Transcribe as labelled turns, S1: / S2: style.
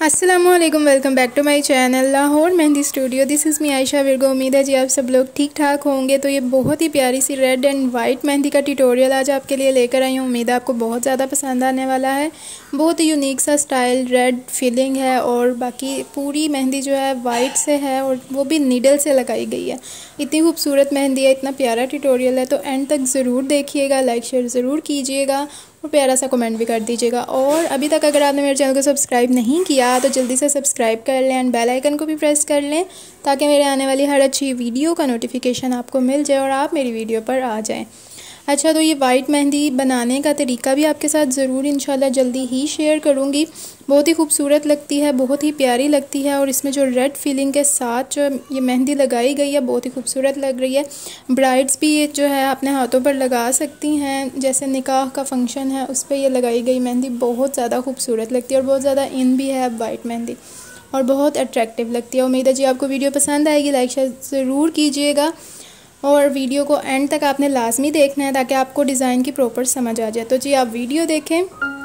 S1: Aslam welcome back to my channel Lahore Mehndi studio this is me Ayesha Virgo उम्मीद है जी आप सब लोग ठीक ठाक होंगे तो ये बहुत ही प्यारी सी रेड एंड वाइट मेहंदी का ट्यूटोरियल आज आपके लिए लेकर आई हूँ उम्मीद है आपको बहुत ज़्यादा पसंद आने वाला है बहुत ही यूनिक सा स्टाइल रेड फीलिंग है और बाकी पूरी मेहंदी जो है वाइट से है और वो भी नीडल से लगाई गई है इतनी खूबसूरत मेहंदी है इतना प्यारा ट्यूटोरियल है तो एंड तक ज़रूर देखिएगा लाइक शेयर ज़रूर कीजिएगा। और प्यारा सा कमेंट भी कर दीजिएगा। और अभी तक अगर आपने मेरे चैनल को सब्सक्राइब नहीं किया तो जल्दी से सब्सक्राइब कर लें एंड बेल आइकन को भी प्रेस कर लें, ताकि मेरे आने वाली हर अच्छी वीडियो का नोटिफिकेशन आपको मिल जाए और आप मेरी वीडियो पर आ जाएँ। अच्छा तो ये वाइट मेहंदी बनाने का तरीका भी आपके साथ ज़रूर, इंशाल्लाह जल्दी ही शेयर करूँगी। बहुत ही खूबसूरत लगती है, बहुत ही प्यारी लगती है और इसमें जो रेड फीलिंग के साथ जो ये मेहंदी लगाई गई है, बहुत ही खूबसूरत लग रही है। ब्राइड्स भी ये जो है अपने हाथों पर लगा सकती हैं, जैसे निकाह का फ़ंक्शन है, उस पर यह लगाई गई मेहंदी बहुत ज़्यादा खूबसूरत लगती है और बहुत ज़्यादा इन भी है वाइट मेहंदी और बहुत अट्रैक्टिव लगती है। उम्मीद है जी आपको वीडियो पसंद आएगी लाइक शेयर ज़रूर कीजिएगा और वीडियो को एंड तक आपने लाजमी देखना है ताकि आपको डिज़ाइन की प्रॉपर समझ आ जाए। तो जी आप वीडियो देखें।